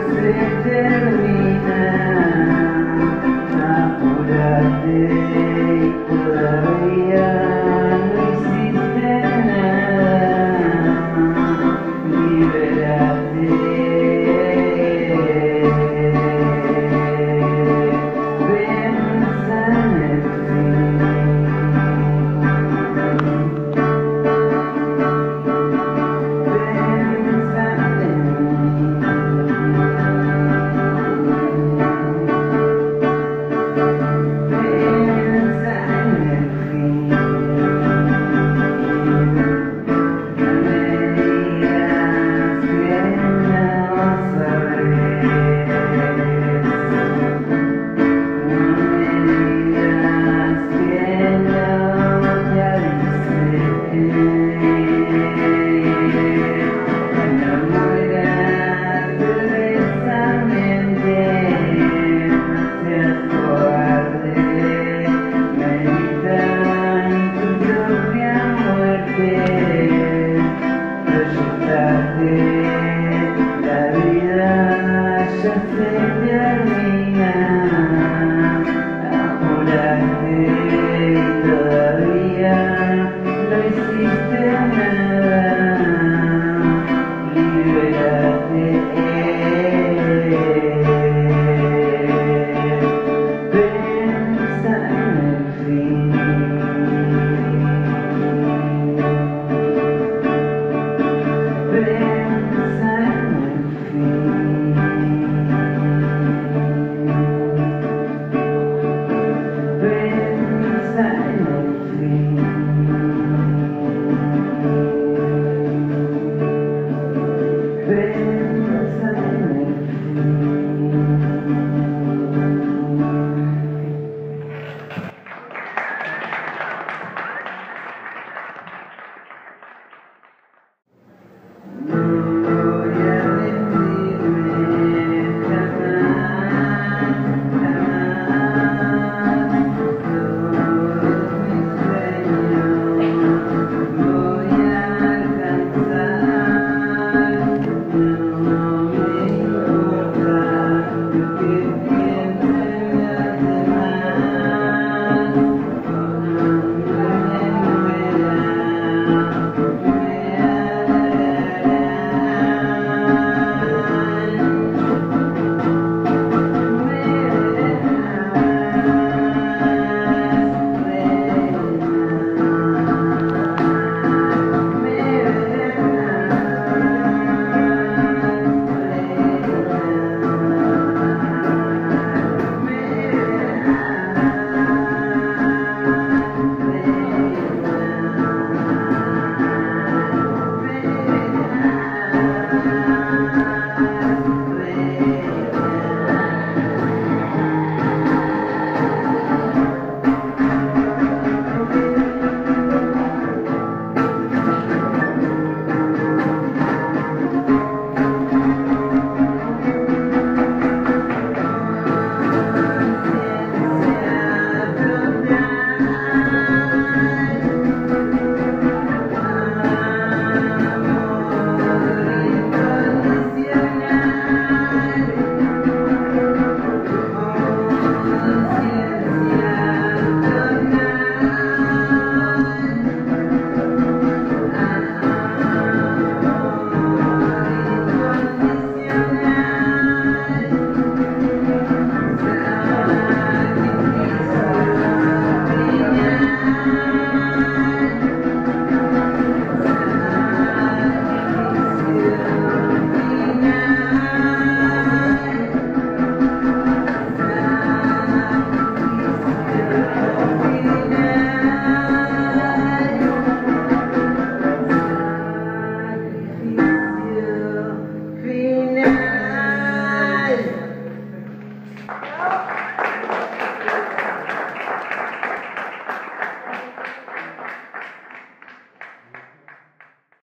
Sitting